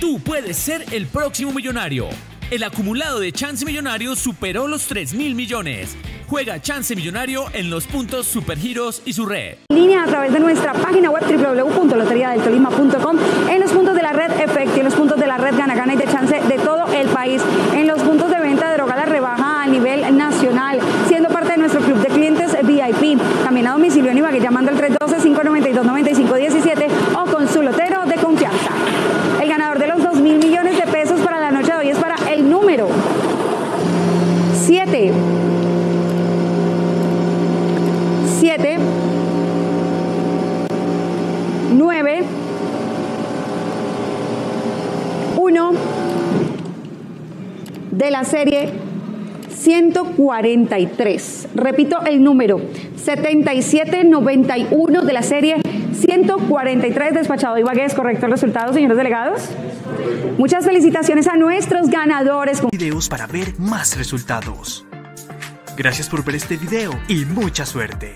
Tú puedes ser el próximo millonario. El acumulado de Chance Millonario superó los 3 mil millones. Juega Chance Millonario en los puntos Supergiros y su red. Línea a través de nuestra página web www.loteriadeltolima.com en los puntos de la red Effect y en los puntos de la red Gana Gana y de Chance de todo el país. En los puntos de venta de droga la rebaja a nivel nacional, siendo parte de nuestro club de clientes VIP. También a domicilio en Ibagué llamando al 312 592 9517 7. 7 9 1 de la serie 143. Repito el número 7791 de la serie 143 despachado Ibagué. ¿Es correcto el resultado, señores delegados? Muchas felicitaciones a nuestros ganadores. Videos para ver más resultados. Gracias por ver este video y mucha suerte.